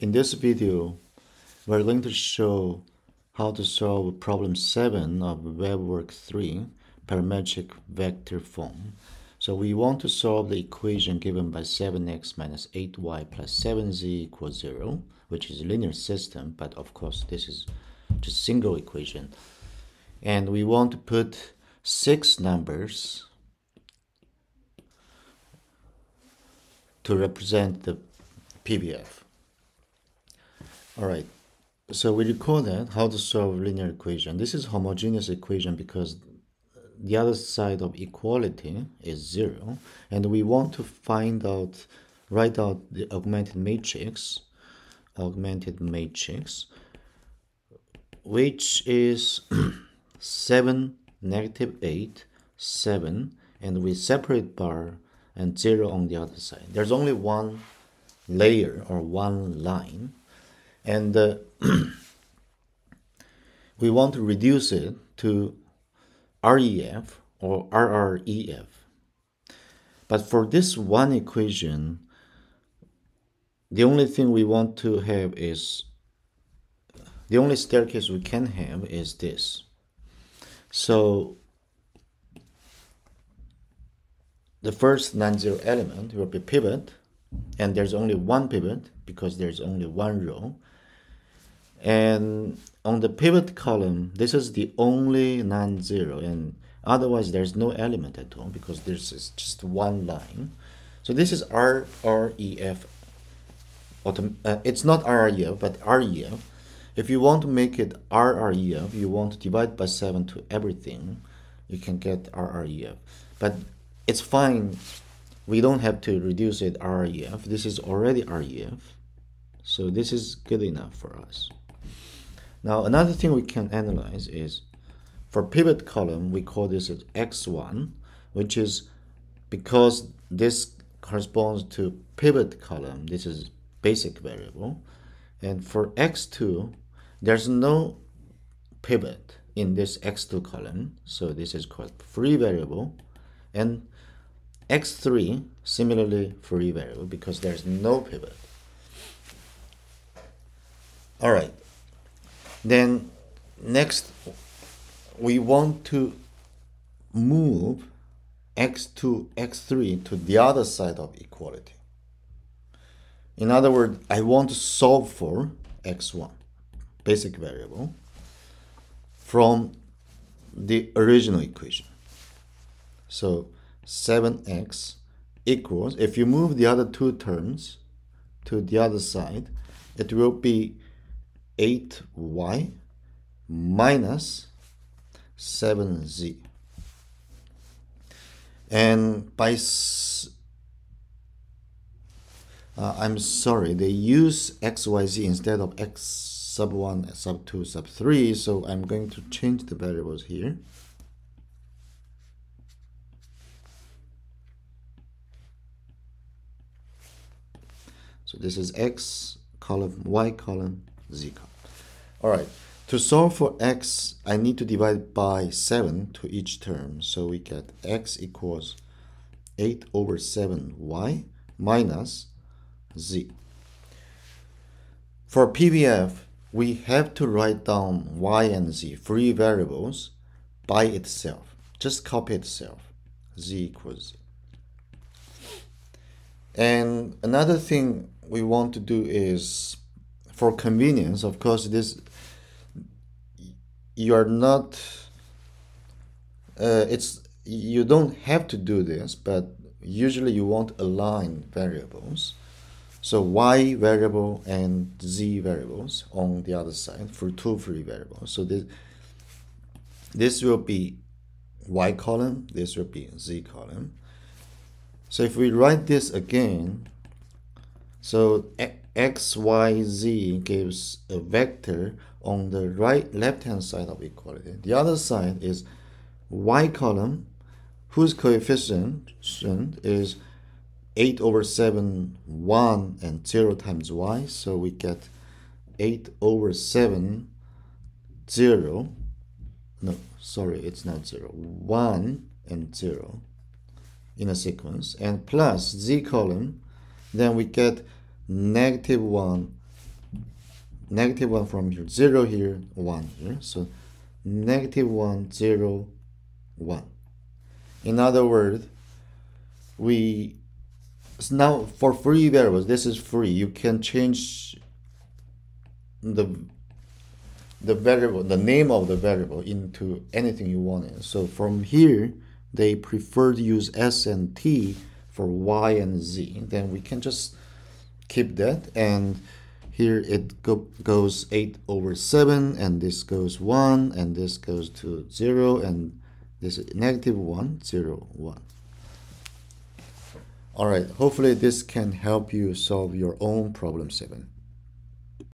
In this video, we're going to show how to solve problem 7 of WebWork 3 parametric vector form. So we want to solve the equation given by 7x minus 8y plus 7z equals 0, which is a linear system, but of course this is just a single equation. And we want to put six numbers to represent the PVF. All right, so we recall that how to solve linear equation. This is homogeneous equation because the other side of equality is zero, and we want to find out, write out the augmented matrix, augmented matrix, which is 7, negative 8, 7, and we separate bar and 0 on the other side. There's only one layer or one line and uh, we want to reduce it to REF or RREF. But for this one equation, the only thing we want to have is the only staircase we can have is this. So the first non-zero element will be pivot and there's only one pivot because there's only one row and on the pivot column this is the only non-zero. And otherwise there's no element at all because this is just one line. So this is R R E F. Uh, it's not RREF but REF if you want to make it RREF you want to divide by 7 to everything you can get RREF but it's fine. We don't have to reduce it RREF. this is already REF so this is good enough for us now another thing we can analyze is for pivot column we call this as x1 which is because this corresponds to pivot column this is basic variable. And for x2 there's no pivot in this x2 column so this is called free variable. And x3 similarly free variable because there's no pivot. All right then next, we want to move x2, x3 to the other side of equality. In other words, I want to solve for x1, basic variable, from the original equation. So 7x equals, if you move the other two terms to the other side, it will be 8y minus 7z. And by, uh, I'm sorry, they use xyz instead of x sub 1, sub 2, sub 3, so I'm going to change the variables here. So this is x column, y column, z column. All right, to solve for x, I need to divide by 7 to each term. So we get x equals 8 over 7y minus z. For PVF, we have to write down y and z, free variables, by itself. Just copy itself. z equals z. And another thing we want to do is for convenience, of course, this you are not. Uh, it's you don't have to do this, but usually you want align variables. So y variable and z variables on the other side for two free variables. So this this will be y column, this will be z column. So if we write this again, so x, y, z gives a vector on the right left hand side of equality. The other side is y column whose coefficient is 8 over 7, 1 and 0 times y. So we get 8 over 7, 0. No, sorry, it's not 0. 1 and 0 in a sequence. And plus z column, then we get negative 1, negative 1 from here 0 here 1 here. So negative 1 0 1 in other words we now for free variables this is free. You can change the the variable the name of the variable into anything you want so from here they prefer to use s and t for y and z. Then we can just keep that and here it go, goes 8 over 7 and this goes 1 and this goes to 0 and this is negative 1 0 1 all right hopefully this can help you solve your own problem 7